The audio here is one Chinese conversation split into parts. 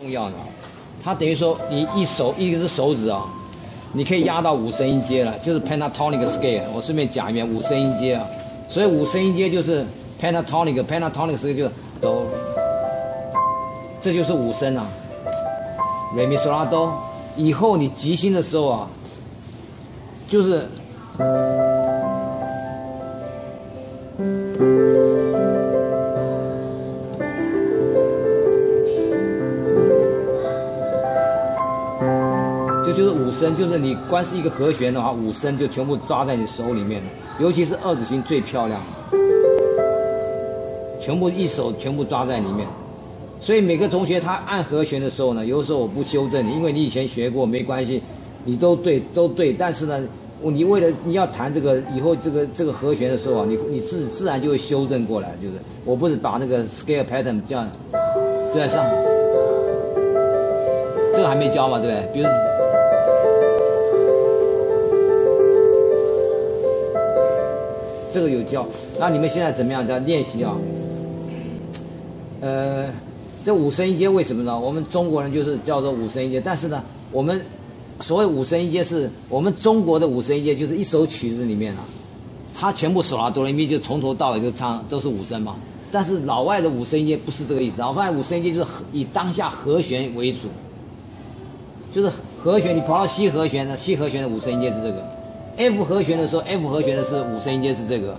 重要的，它等于说你一手一只手指啊，你可以压到五声音阶了，就是 pentatonic scale。我顺便讲一遍五声音阶啊，所以五声音阶就是 pentatonic，pentatonic scale 就是哆，这就是五声啊，re mi sol la do。以后你即兴的时候啊，就是。就是五声，就是你光是一个和弦的话，五声就全部抓在你手里面尤其是二指琴最漂亮，全部一手全部抓在里面。所以每个同学他按和弦的时候呢，有时候我不修正你，因为你以前学过没关系，你都对都对。但是呢，你为了你要弹这个以后这个这个和弦的时候啊，你你自自然就会修正过来。就是我不是把那个 scale pattern 这样就在上，这个还没教嘛，对不对？比如。这个有教，那你们现在怎么样在练习啊？呃，这五声音阶为什么呢？我们中国人就是叫做五声音阶，但是呢，我们所谓五声音阶是我们中国的五声音阶，就是一首曲子里面啊，它全部手拉哆来咪就从头到尾就唱都是五声嘛。但是老外的五声音阶不是这个意思，老外五声音阶就是以当下和弦为主，就是和弦你跑到西和弦的西和弦的五声音阶是这个。F 和弦的时候，F 和弦的是五声音阶是这个，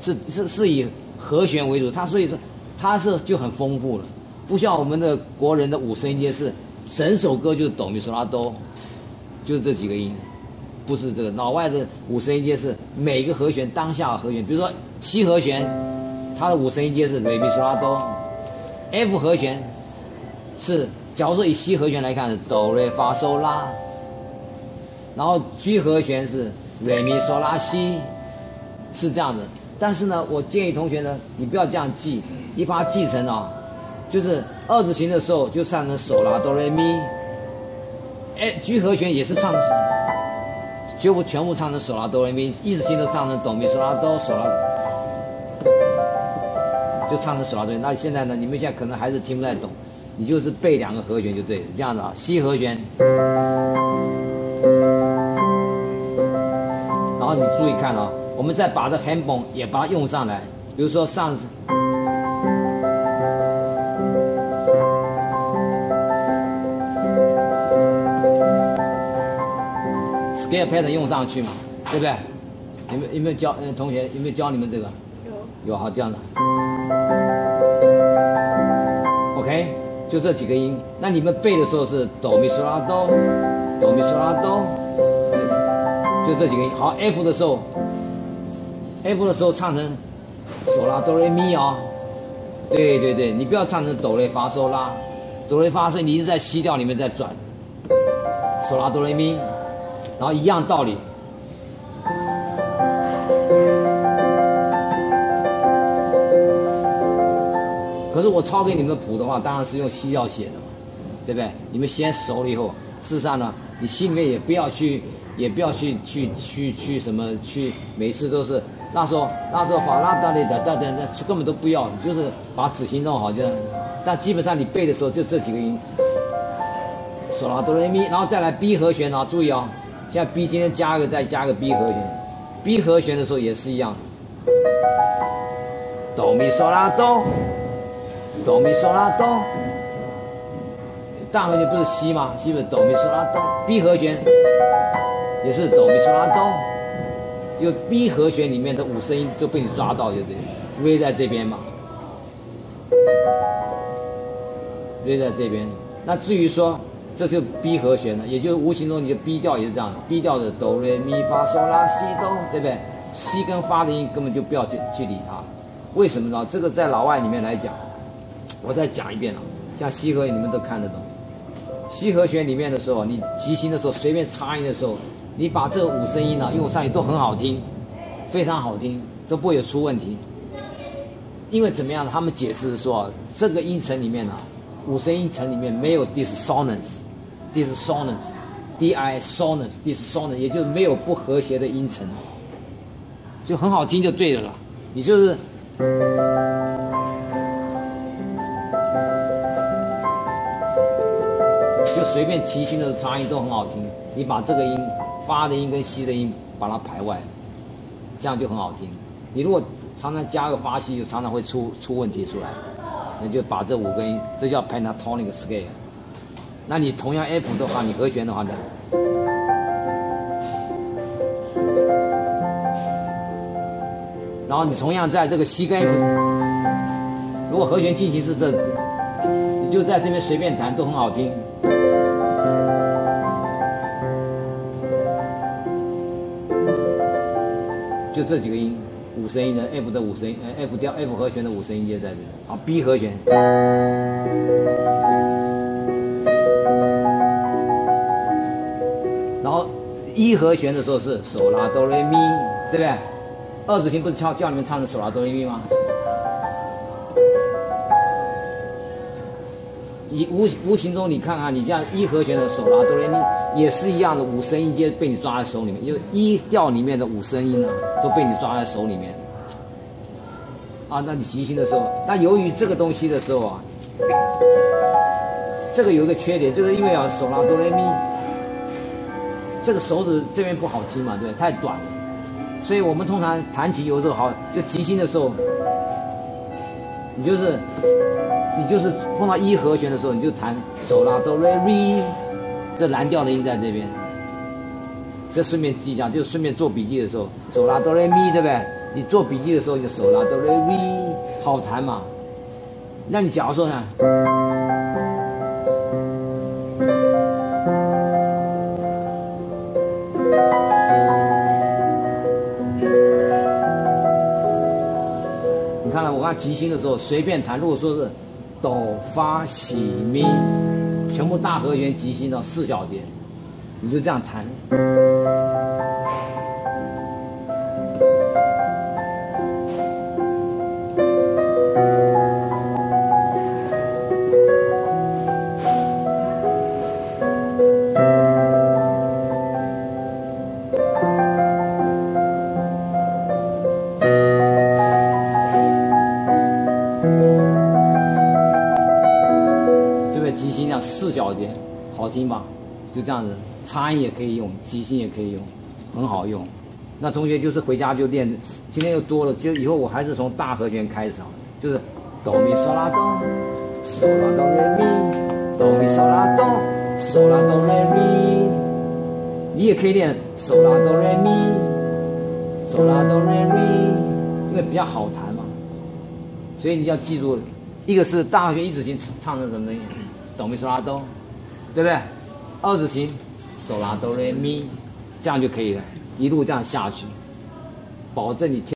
是是是以和弦为主，它所以说它是就很丰富了，不像我们的国人的五声音阶是整首歌就是哆咪嗦拉哆，就是这几个音，不是这个老外的五声音阶是每个和弦当下和弦，比如说西和弦，它的五声音阶是瑞咪嗦拉哆，F 和弦是假如说以西和弦来看是哆瑞发嗦拉，然后 G 和弦是。瑞咪嗦拉西是这样子，但是呢，我建议同学呢，你不要这样记，你把它记成啊，就是二指琴的时候就唱成索拉哆来咪，哎，G 和弦也是唱，全部全部唱成索拉哆来咪，一指琴都唱成哆咪嗦拉哆索拉，就唱成索拉哆。那现在呢，你们现在可能还是听不太懂，你就是背两个和弦就对了，这样子啊，西和弦。然后你注意看啊，我们再把这 handbone 也把它用上来，比如说上 scale pattern 用上去嘛，对不对？有没有有没有教呃同学有没有教你们这个？有。有好这样的。OK，就这几个音，那你们背的时候是哆咪嗦拉哆，哆咪嗦拉哆。就这几个音，好，F 的时候，F 的时候唱成嗦拉哆来咪啊，对对对，你不要唱成哆来发嗦拉，哆来发，嗦你一直在西调里面在转，嗦拉哆来咪，然后一样道理。可是我抄给你们谱的话，当然是用西调写的嘛，对不对？你们先熟了以后，事实上呢，你心里面也不要去。也不要去去去去什么去，每次都是那时候那时候法拉达里的哒哒那根本都不要，就是把指型弄好就。但基本上你背的时候就这几个音，嗦拉哆来咪，然后再来 B 和弦啊，注意啊，现在 B 今天加个再加个 B 和弦，B 和弦的时候也是一样，哆咪嗦拉哆，哆咪嗦拉哆，大和弦不是西吗？西不是哆咪嗦拉哆，B 和弦。也是哆咪嗦拉哆，因为 B 和弦里面的五声音就被你抓到，对不对？V 在这边嘛，V 在这边。那至于说这就 B 和弦了，也就是无形中你的 B 调也是这样的，B 调的哆来咪发嗦拉西哆，对不对？西跟发的音根本就不要去去理它。为什么呢？这个在老外里面来讲，我再讲一遍了，像西和你们都看得懂。西和弦里面的时候，你即兴的时候随便插音的时候。你把这五声音呢用上去都很好听，非常好听，都不会有出问题。因为怎么样？他们解释说，这个音程里面呢，五声音程里面没有 dissonance，dissonance，d i sonance，dissonance，也就是没有不和谐的音程，就很好听就对了。你就是。随便提心的长音都很好听。你把这个音发的音跟吸的音把它排外，这样就很好听。你如果常常加个发吸，就常常会出出问题出来。那就把这五个音，这叫 pentatonic scale。那你同样 F 的话，你和弦的话呢？然后你同样在这个 C 跟 F，如果和弦进行是这，你就在这边随便弹都很好听。就这几个音，五声音的 F 的五声呃 F 调 F 和弦的五声音阶在这里。好，B 和弦，然后一和弦的时候是手拉哆来咪，对不对？二指琴不是教教你们唱的手拉哆来咪吗？你无无形中你看看，你这样一和弦的手拉哆来咪也是一样的，五声音阶被你抓在手里面，因为一调里面的五声音呢都被你抓在手里面。啊，那你即兴的时候，那由于这个东西的时候啊，这个有一个缺点，就是因为啊手拉哆来咪，这个手指这边不好听嘛，对不对？太短了。所以我们通常弹琴有时候好，就即兴的时候，你就是你就是碰到一和弦的时候，你就弹手拉哆来咪，这蓝调的音在这边。这顺便记一下，就顺便做笔记的时候，手拉哆来咪，对不对？你做笔记的时候，你的手拉哆来咪，好弹嘛。那你假如说呢？我刚即兴的时候随便弹，如果说是哆发西咪，全部大和弦即兴到四小节，你就这样弹。四小节，好听吧？就这样子，插音也可以用，即兴也可以用，很好用。那同学就是回家就练，今天又多了，就以后我还是从大和弦开始啊，就是哆咪嗦拉哆，嗦拉哆来咪，哆咪嗦拉哆，嗦拉哆来咪。你也可以练嗦拉哆来咪，嗦拉哆来咪，因为比较好弹嘛。所以你要记住，一个是大和弦一指琴唱成什么东西？哆咪嗦拉哆，对不对？二指琴，嗦拉哆来咪，这样就可以了，一路这样下去，保证你。